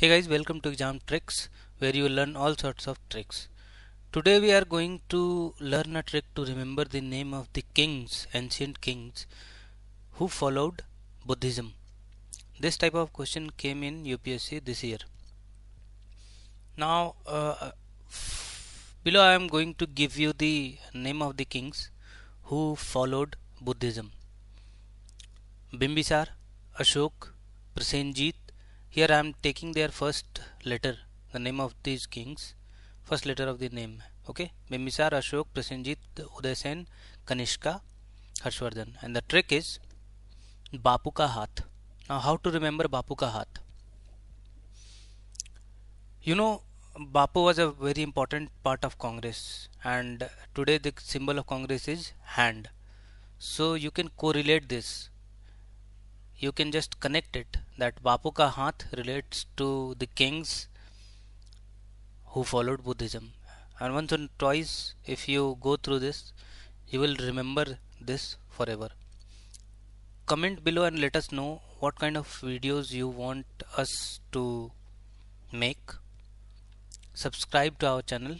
Hey guys, welcome to Exam Tricks where you learn all sorts of tricks. Today we are going to learn a trick to remember the name of the kings, ancient kings who followed Buddhism. This type of question came in UPSC this year. Now uh, below I am going to give you the name of the kings who followed Buddhism. Bimbisar, Ashok, Prasenjit, here I am taking their first letter the name of these kings. First letter of the name okay? Bimbisar Ashok Prasenjit Udaysen Kanishka Harshvardhan. And the trick is Bapu ka Haath now how to remember Bapu ka Haath you know Bapu was a very important part of Congress. And today the symbol of Congress is hand. So you can correlate this you can just connect it that Bapu ka Haath relates to the kings who followed Buddhism. And once and twice, if you go through this, you will remember this forever. Comment below and let us know what kind of videos you want us to make. Subscribe to our channel